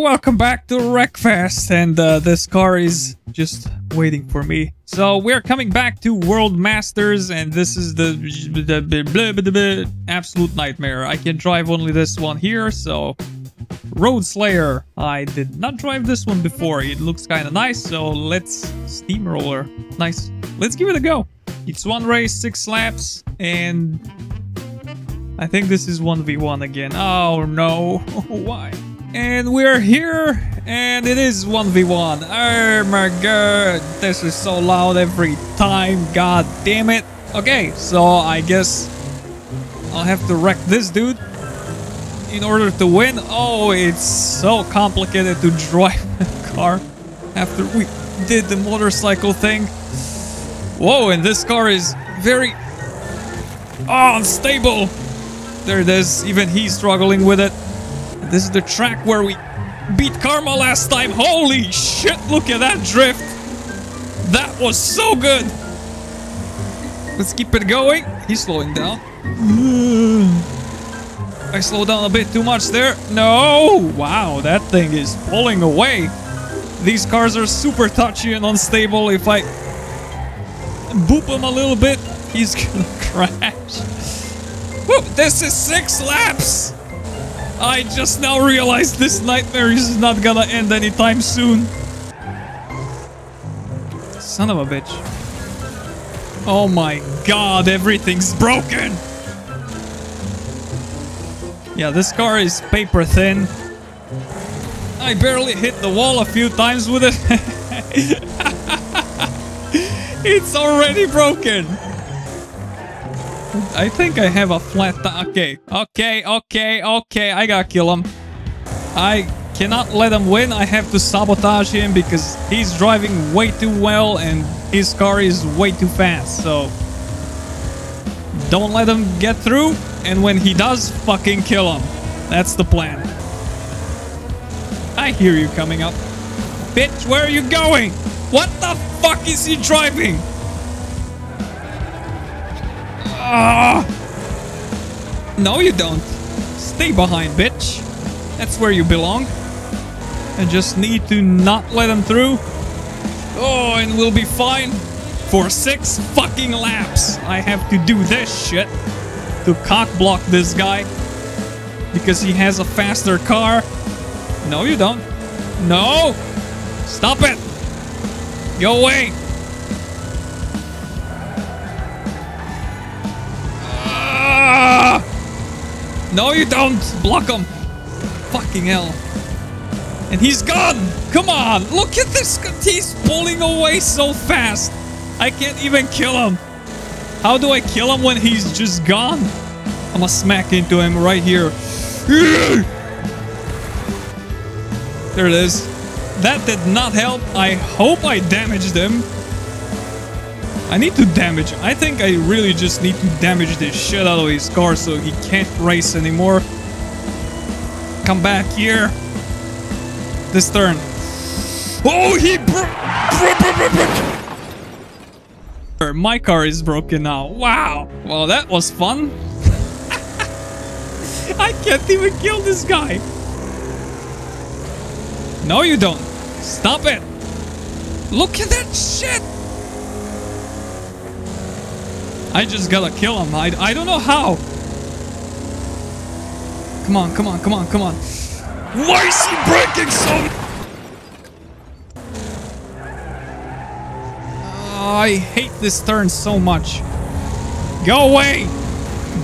welcome back to Wreckfest, and uh, this car is just waiting for me. So we're coming back to World Masters, and this is the, the, the absolute nightmare. I can drive only this one here, so Road Slayer. I did not drive this one before. It looks kind of nice, so let's steamroller. Nice. Let's give it a go. It's one race, six laps, and I think this is 1v1 again. Oh no, why? And we're here, and it is 1v1. Oh my god, this is so loud every time, god damn it. Okay, so I guess I'll have to wreck this dude in order to win. Oh, it's so complicated to drive a car after we did the motorcycle thing. Whoa, and this car is very oh, unstable. There it is, even he's struggling with it. This is the track where we beat Karma last time. Holy shit, look at that drift. That was so good. Let's keep it going. He's slowing down. I slowed down a bit too much there. No! Wow, that thing is pulling away. These cars are super touchy and unstable. If I boop him a little bit, he's gonna crash. Whoop, this is six laps! I just now realized this nightmare is not gonna end anytime soon. Son of a bitch. Oh my god, everything's broken! Yeah, this car is paper thin. I barely hit the wall a few times with it. it's already broken! I think I have a flat Okay, okay, okay, okay. I gotta kill him. I cannot let him win. I have to sabotage him because he's driving way too well and his car is way too fast. So don't let him get through. And when he does, fucking kill him. That's the plan. I hear you coming up. Bitch, where are you going? What the fuck is he driving? Ah! No, you don't. Stay behind, bitch. That's where you belong. I just need to not let him through. Oh, and we'll be fine. For six fucking laps, I have to do this shit to cock block this guy because he has a faster car. No, you don't. No! Stop it! Go away! No, you don't! Block him! Fucking hell. And he's gone! Come on! Look at this! He's pulling away so fast! I can't even kill him! How do I kill him when he's just gone? I'm gonna smack into him right here. There it is. That did not help. I hope I damaged him. I need to damage. I think I really just need to damage the shit out of his car so he can't race anymore. Come back here. This turn. Oh, he. My car is broken now. Wow. Well, that was fun. I can't even kill this guy. No, you don't. Stop it. Look at that shit. I just gotta kill him. I, I don't know how. Come on, come on, come on, come on. Why is he breaking so... Ah, I hate this turn so much. Go away!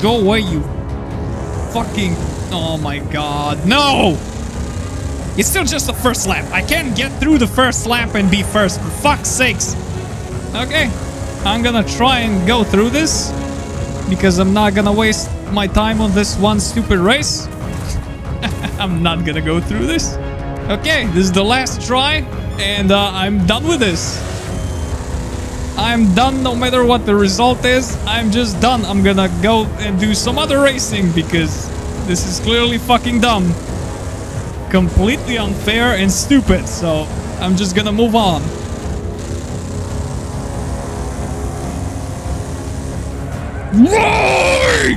Go away, you fucking... Oh my god, no! It's still just the first lap. I can't get through the first lap and be first, for fuck's sakes. Okay, I'm gonna try and go through this because I'm not gonna waste my time on this one stupid race. I'm not gonna go through this. Okay, this is the last try and uh, I'm done with this. I'm done no matter what the result is. I'm just done. I'm gonna go and do some other racing because this is clearly fucking dumb. Completely unfair and stupid. So I'm just gonna move on. Roy!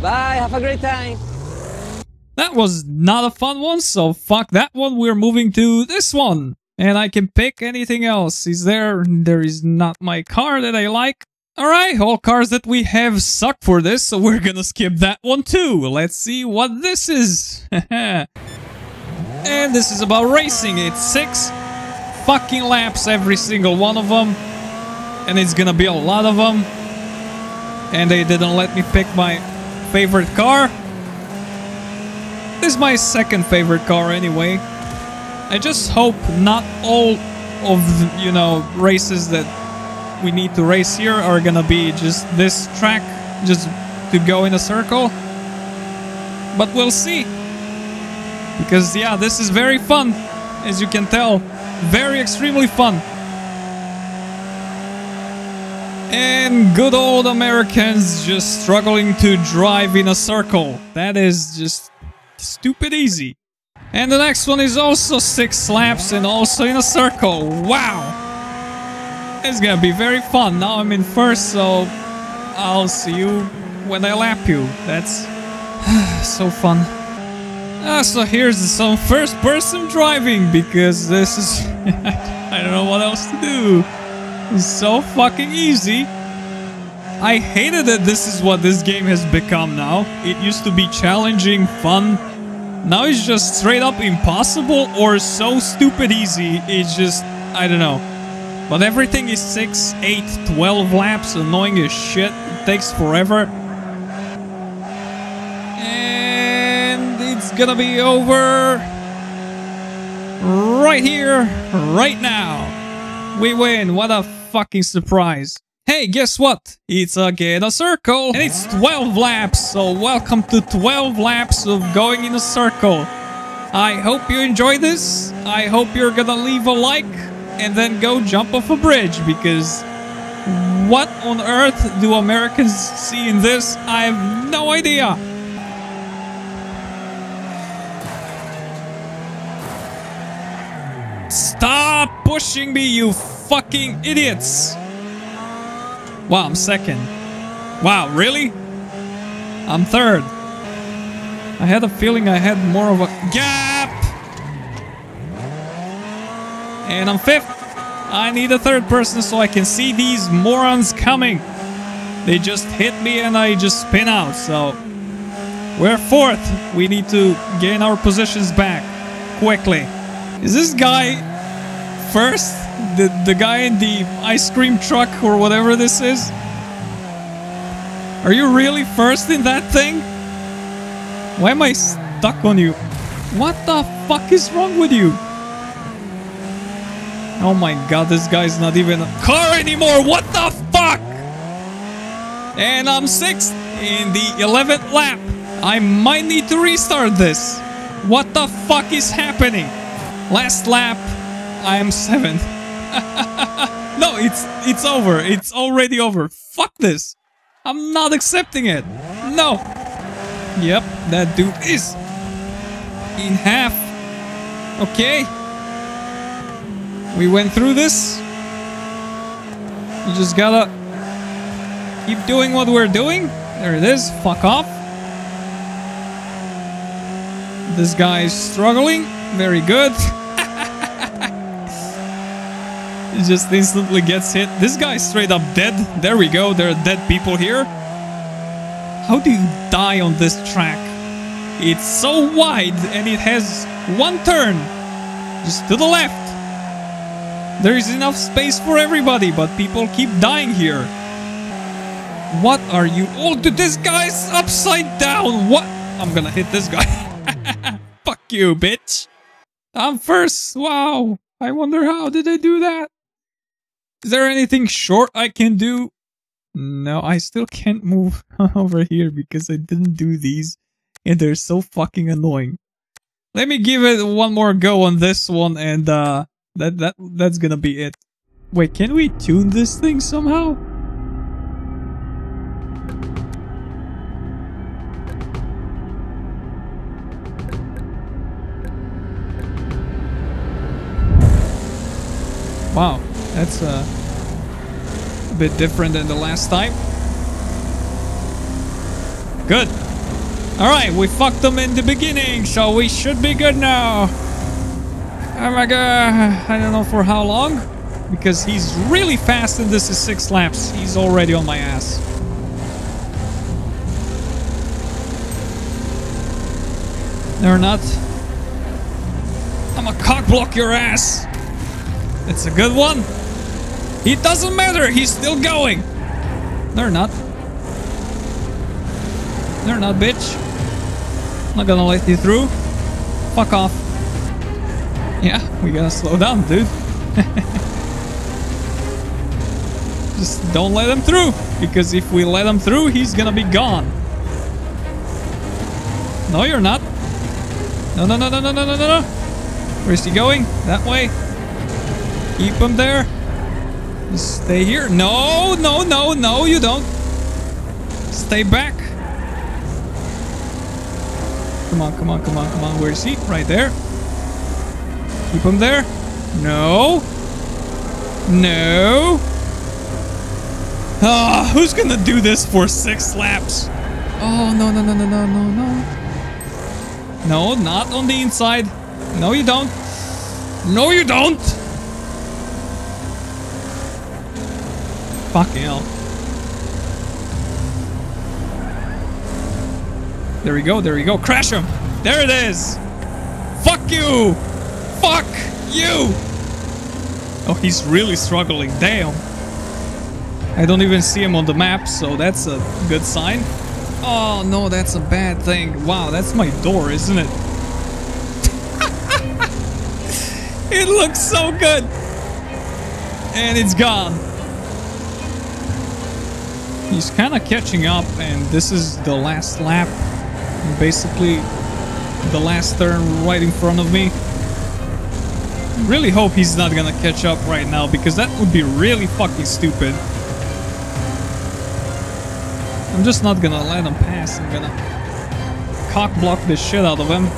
Bye, have a great time. That was not a fun one, so fuck that one. We're moving to this one. And I can pick anything else. Is there... There is not my car that I like. Alright, all cars that we have suck for this, so we're gonna skip that one too. Let's see what this is. and this is about racing. It's six fucking laps, every single one of them. And it's gonna be a lot of them. And they didn't let me pick my favorite car. This is my second favorite car anyway. I just hope not all of, you know, races that we need to race here are gonna be just this track, just to go in a circle. But we'll see. Because, yeah, this is very fun, as you can tell. Very extremely fun. And good old Americans just struggling to drive in a circle. That is just stupid easy. And the next one is also six laps and also in a circle. Wow! It's gonna be very fun. Now I'm in first, so I'll see you when I lap you. That's so fun. Ah, so here's some first person driving because this is... I don't know what else to do. It's so fucking easy. I hated that this is what this game has become now. It used to be challenging, fun. Now it's just straight up impossible or so stupid easy. It's just... I don't know. But everything is 6, 8, 12 laps, annoying as shit. It takes forever. And it's gonna be over right here, right now. We win. What a fucking surprise. Hey, guess what? It's again a circle, and it's 12 laps, so welcome to 12 laps of going in a circle. I hope you enjoy this. I hope you're gonna leave a like and then go jump off a bridge because what on earth do Americans see in this? I have no idea. Stop pushing me, you fucking idiots. Wow, I'm second. Wow, really? I'm third. I had a feeling I had more of a gap. And I'm fifth. I need a third person so I can see these morons coming. They just hit me and I just spin out, so... We're fourth. We need to gain our positions back. Quickly. Is this guy first? The, the guy in the ice cream truck or whatever this is? Are you really first in that thing? Why am I stuck on you? What the fuck is wrong with you? Oh my god, this guy's not even a car anymore. What the fuck? And I'm sixth in the 11th lap. I might need to restart this. What the fuck is happening? Last lap, I am seventh. no, it's it's over. It's already over. Fuck this. I'm not accepting it. No. Yep, that dude is in half. Okay. We went through this. You just gotta keep doing what we're doing. There it is. Fuck off. This guy is struggling. Very good. just instantly gets hit. This guy's straight up dead. There we go. There are dead people here. How do you die on this track? It's so wide and it has one turn. Just to the left. There is enough space for everybody, but people keep dying here. What are you all to this guy's upside down? What? I'm gonna hit this guy. Fuck you, bitch. I'm first. Wow. I wonder how did I do that? Is there anything short I can do? No, I still can't move over here because I didn't do these. And they're so fucking annoying. Let me give it one more go on this one and uh that that that's gonna be it. Wait, can we tune this thing somehow? Wow, that's uh, a bit different than the last time. Good. Alright, we fucked them in the beginning, so we should be good now. Oh my god, I don't know for how long. Because he's really fast and this is six laps. He's already on my ass. They're not. I'm a cock block your ass. It's a good one. It doesn't matter. He's still going. They're not. They're not, bitch. Not gonna let you through. Fuck off. Yeah, we gotta slow down, dude. Just don't let him through. Because if we let him through, he's gonna be gone. No, you're not. No, no, no, no, no, no, no, no. Where's he going? That way. Keep him there. Just stay here. No, no, no, no, you don't. Stay back. Come on, come on, come on, come on. Where's he? Right there. Keep him there. No. No. Ah, who's gonna do this for six laps? Oh, no, no, no, no, no, no, no. No, not on the inside. No, you don't. No, you don't. Fucking hell. There we go, there we go. Crash him. There it is. Fuck you. Fuck you. Oh, he's really struggling. Damn. I don't even see him on the map, so that's a good sign. Oh, no, that's a bad thing. Wow, that's my door, isn't it? it looks so good. And it's gone. He's kind of catching up, and this is the last lap. Basically, the last turn right in front of me. Really hope he's not gonna catch up right now, because that would be really fucking stupid. I'm just not gonna let him pass. I'm gonna cock block the shit out of him.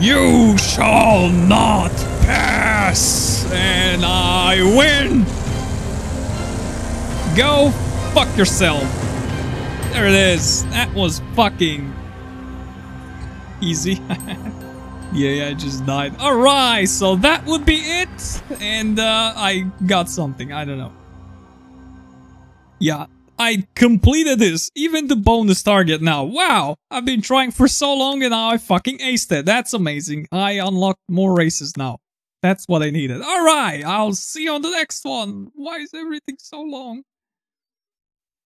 You shall not pass! And I win! Go fuck yourself. There it is. That was fucking easy. yeah, I just died. Alright, so that would be it. And uh, I got something. I don't know. Yeah, I completed this, even the bonus target now. Wow, I've been trying for so long and now I fucking aced it. That's amazing. I unlocked more races now. That's what I needed. Alright, I'll see you on the next one. Why is everything so long?